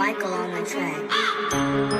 Michael on the track.